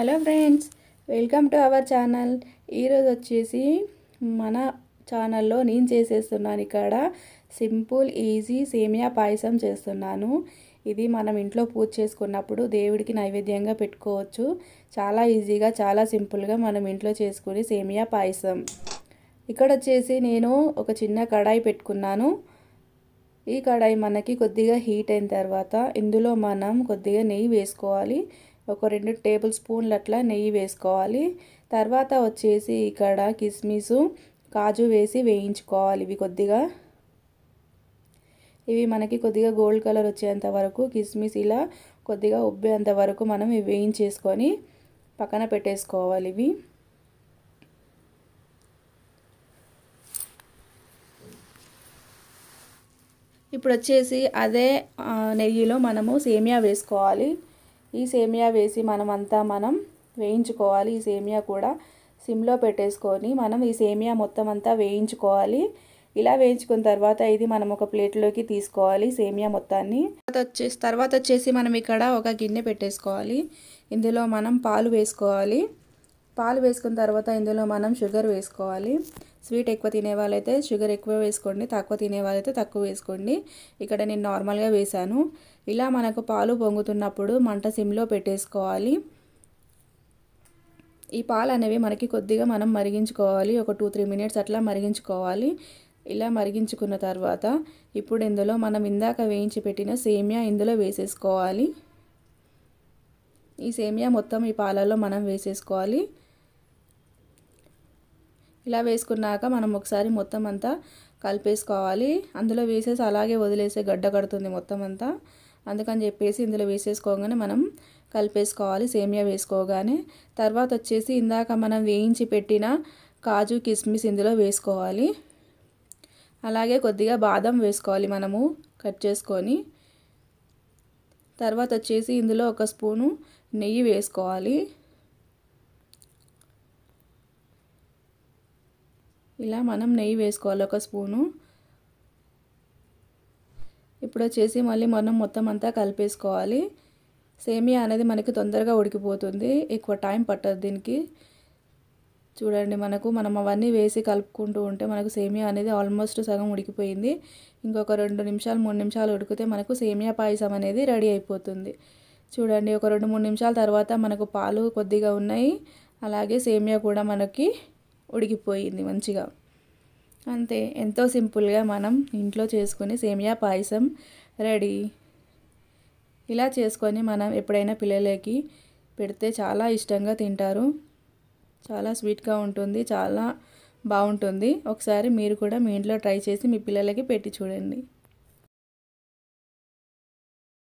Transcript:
Hello friends welcome to our channel. ఈరోజు వచ్చేసి మన ఛానల్లో నేను చేసేస్తున్నాను ఇక్కడ సింపుల్ ఈజీ సేమియా పాయసం చేస్తున్నాను. ఇది మనం ఇంట్లో పూజ చేసుకున్నప్పుడు దేవుడికి నైవేద్యంగా పెట్టుకోవచ్చు. చాలా ఈజీగా చాలా సింపుల్గా మనం ఇంట్లో చేసుకునే సేమియా పాయసం. ఇక్కడ వచ్చేసి నేను ఒక చిన్న కడాయి పెట్టుకున్నాను. ఈ కడాయి మనకి కొద్దిగా హీట్ అయిన తర్వాత ఇందులో మనం కొద్దిగా నెయ్యి వేసుకోవాలి. ఒక రెండు టేబుల్ స్పూన్లు అట్లా నెయ్యి వేసుకోవాలి. తర్వాత వచ్చేసి ఇక్కడ కిస్మిస్ కాజు వేసి వేయించుకోవాలి ఇవి కొద్దిగా. ఇవి మనకి కొద్దిగా గోల్డ్ కలర్ వచ్చేంత వరకు కిస్మిస్ ఇలా కొద్దిగా ఉబ్బేంత వరకు మనం ఇవి వేయించేసుకొని పక్కన పెట్టేసుకోవాలి ఇవి. ఇప్పుడు వచ్చేసి అదే నెయ్యిలో మనము సేమియా వేసుకోవాలి. ఈ సేమియా వేసి మనమంతా మనం వేయించుకోవాలి. ఈ సేమియా కూడా సిమ్లో పెట్టేసుకొని మనం ఈ సేమియా మొత్తం అంతా వేయించుకోవాలి. ఇలా వేయించుకున్న తర్వాత ఇది మనం ఒక ప్లేట్లోకి తీసుకోవాలి సేమియా మొత్తాన్ని. తర్వాత వచ్చేసి తర్వాత వచ్చేసి మనం ఇక్కడ ఒక గిన్నె పెట్టేసుకోవాలి. ఇందులో మనం పాలు వేసుకోవాలి. పాలు వేసుకున్న తర్వాత ఇందులో మనం షుగర్ వేసుకోవాలి. స్వీట్ ఎక్కువ తినే వాళ్ళైతే షుగర్ ఎక్కువ వేసుకోండి తక్కువ తినే వాళ్ళైతే తక్కువ వేసుకోండి. ఇక్కడ నేను నార్మల్గా వేశాను. ఇలా మనకు పాలు పొంగుతున్నప్పుడు మంట సిమ్లో పెట్టేసుకోవాలి. ఈ పాలు అనేవి మనకి కొద్దిగా మనం మరిగించుకోవాలి. ఒక టూ త్రీ మినిట్స్ అట్లా మరిగించుకోవాలి. ఇలా మరిగించుకున్న తర్వాత ఇప్పుడు ఇందులో మనం ఇందాక వేయించి పెట్టిన సేమియా ఇందులో వేసేసుకోవాలి. ఈ సేమియా మొత్తం ఈ పాలలో మనం వేసేసుకోవాలి. ఇలా వేసుకున్నాక మనం ఒకసారి మొత్తం అంతా కలిపేసుకోవాలి. అందులో వేసేసి అలాగే వదిలేసే గడ్డ కడుతుంది మొత్తం అంతా. అందుకని చెప్పేసి ఇందులో వేసేసుకోగానే మనం కలిపేసుకోవాలి సేమియా వేసుకోగానే. తర్వాత వచ్చేసి ఇందాక మనం వేయించి పెట్టిన కాజు కిస్మిస్ ఇందులో వేసుకోవాలి. అలాగే కొద్దిగా బాదం వేసుకోవాలి మనము కట్ చేసుకొని. తర్వాత వచ్చేసి ఇందులో ఒక స్పూను నెయ్యి వేసుకోవాలి. ఇలా మనం నెయ్యి వేసుకోవాలి ఒక స్పూను. ఇప్పుడు వచ్చేసి మళ్ళీ మనం మొత్తం అంతా కలిపేసుకోవాలి. సేమియా అనేది మనకి తొందరగా ఉడికిపోతుంది. ఎక్కువ టైం పట్టదు దీనికి. చూడండి మనకు మనం అవన్నీ వేసి కలుపుకుంటూ ఉంటే మనకు సేమియా అనేది ఆల్మోస్ట్ సగం ఉడికిపోయింది. ఇంకొక రెండు నిమిషాలు మూడు నిమిషాలు ఉడికితే మనకు సేమియా పాయసం అనేది రెడీ అయిపోతుంది. చూడండి ఒక రెండు మూడు నిమిషాల తర్వాత మనకు పాలు కొద్దిగా ఉన్నాయి. అలాగే సేమియా కూడా మనకి ఉడికిపోయింది మంచిగా. అంతే ఎంతో సింపుల్గా మనం ఇంట్లో చేసుకుని సేమియా పాయసం రెడీ. ఇలా చేసుకొని మనం ఎప్పుడైనా పిల్లలకి పెడితే చాలా ఇష్టంగా తింటారు. చాలా స్వీట్గా ఉంటుంది చాలా బాగుంటుంది. ఒకసారి మీరు కూడా మీ ఇంట్లో ట్రై చేసి మీ పిల్లలకి పెట్టి చూడండి.